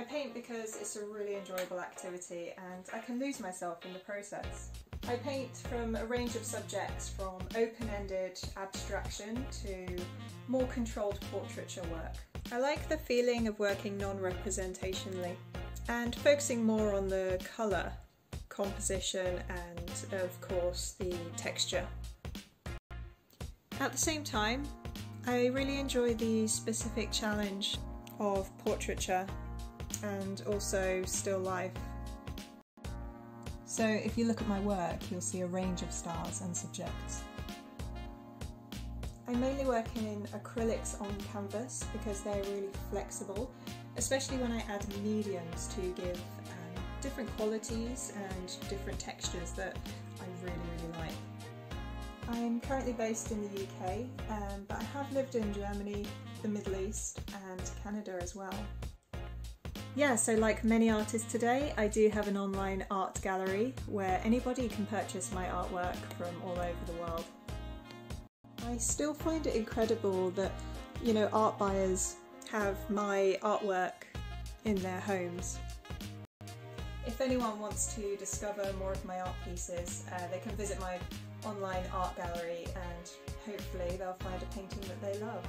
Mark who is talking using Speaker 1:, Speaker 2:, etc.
Speaker 1: I paint because it's a really enjoyable activity and I can lose myself in the process. I paint from a range of subjects from open-ended abstraction to more controlled portraiture work. I like the feeling of working non-representationally and focusing more on the colour, composition and of course the texture. At the same time, I really enjoy the specific challenge of portraiture and also still life. So if you look at my work, you'll see a range of styles and subjects. I mainly work in acrylics on canvas because they're really flexible, especially when I add mediums to give um, different qualities and different textures that I really, really like. I'm currently based in the UK, um, but I have lived in Germany, the Middle East and Canada as well. Yeah, so like many artists today, I do have an online art gallery where anybody can purchase my artwork from all over the world. I still find it incredible that, you know, art buyers have my artwork in their homes. If anyone wants to discover more of my art pieces, uh, they can visit my online art gallery and hopefully they'll find a painting that they love.